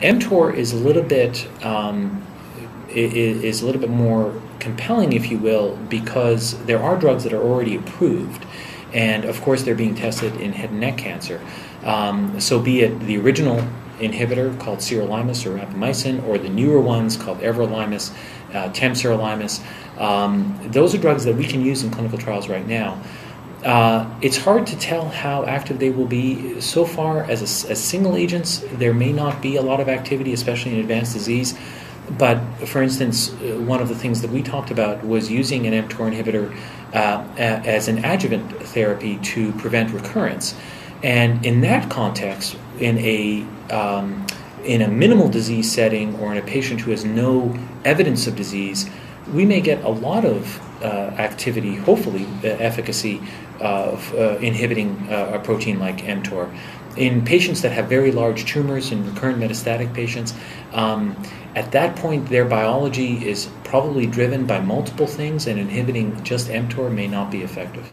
mTOR is a little bit um, is a little bit more compelling, if you will, because there are drugs that are already approved, and of course they're being tested in head and neck cancer. Um, so, be it the original inhibitor called sirolimus or rapamycin, or the newer ones called everolimus, uh, temsirolimus. Um, those are drugs that we can use in clinical trials right now. Uh, it's hard to tell how active they will be. So far, as, a, as single agents, there may not be a lot of activity, especially in advanced disease. But for instance, uh, one of the things that we talked about was using an mTOR inhibitor uh, as an adjuvant therapy to prevent recurrence. And in that context, in a um, in a minimal disease setting or in a patient who has no evidence of disease, we may get a lot of uh, activity, hopefully uh, efficacy of uh, inhibiting uh, a protein like mTOR. In patients that have very large tumors and recurrent metastatic patients, um, at that point their biology is probably driven by multiple things, and inhibiting just mTOR may not be effective.